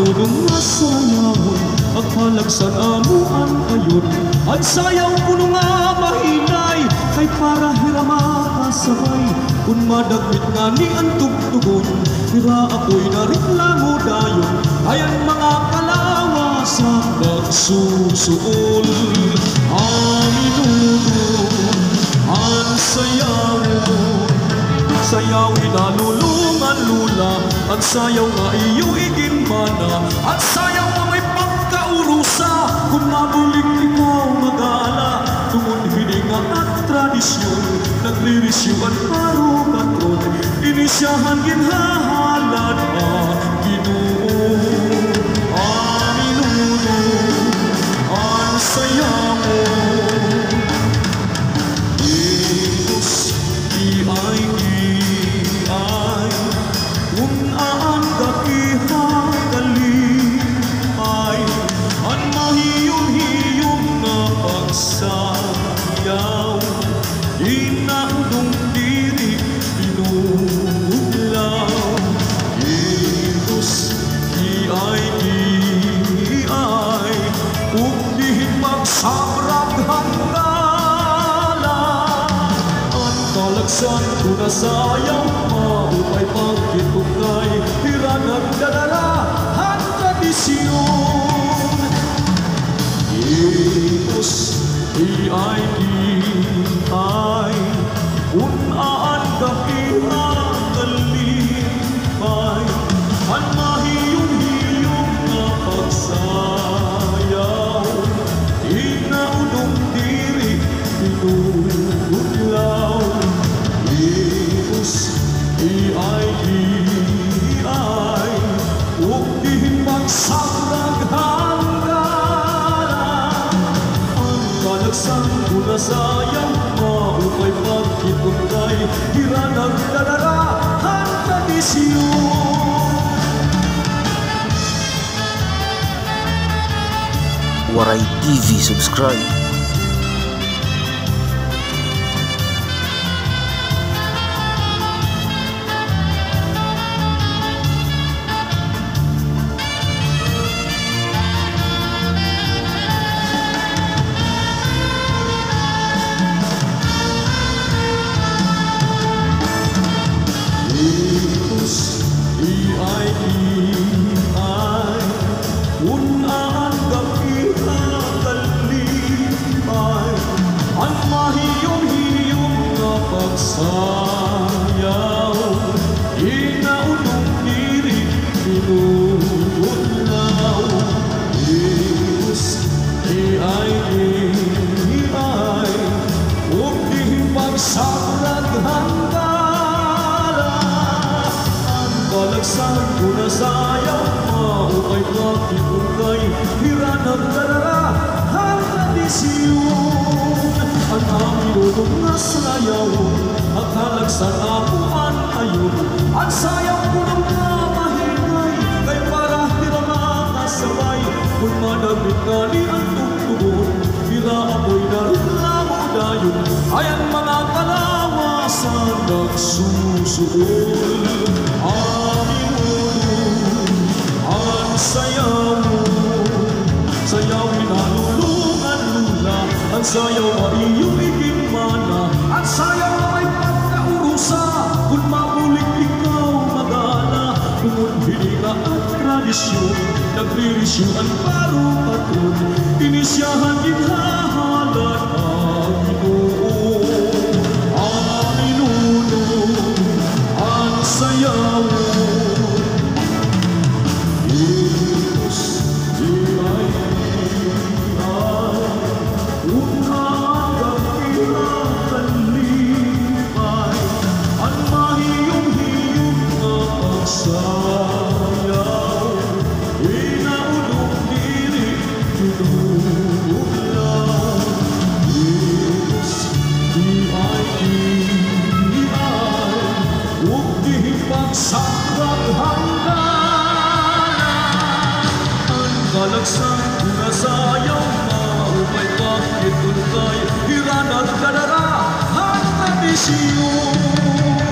Unong masayawon Ang halagsan amuan ayon Ang sayaw nga mahinay Kay para hirama kasabay Kung madagmit nga ni ang tugtugon ako'y nariklamo dayon Ayan mga kalawasan Nagsusuol Amin unong Ang sayaw. Sayawin na lulungan lula Ang sayaw nga iyo igimana Ang sayaw nga may pagkaurusa. Kung mabulig ikaw mag-aala Tungod hininga at tradisyon Naglirisyuan 上看見香下落。Kalagsan ko na sayaw Maupay pagkitugay Hiranag dadala Ang tradisyon. Jesus, iay ay Unaan kakihan kalipay kalagsan ko na sayang Maupay pagkitugay Hiranag dadara ang tradisyon Waray TV subscribe balagsan ko na sayaw Maupay pagkitugay Hiranag darara ang tradisyon Ang aming unong na sayaw Ang halagsan apuan ni ang tugtugon Hira ako'y nariklamo dayon Ayan mga kalawasan nagsusuol Amin unong ang sayaw Sayawin nalulungan lula Ang sayaw na iyong ikimana Ang sayaw na may pagkaurusa. Kung mabulig ikaw mag-aala Kung hininga at tradisyon Naglirisyon ang paro patron Inisyahan ginhahalan ang Ginoo Amin unong ang sayaw Jesus, di ay ay Umagang pinakalipay Ang mahiyong-hiyong na pagsayaw sống con hồng ta ơn và lực sáng vừa ra yêu mơ mày có kiệt cùng tay hi ra ra hát ta đi siêu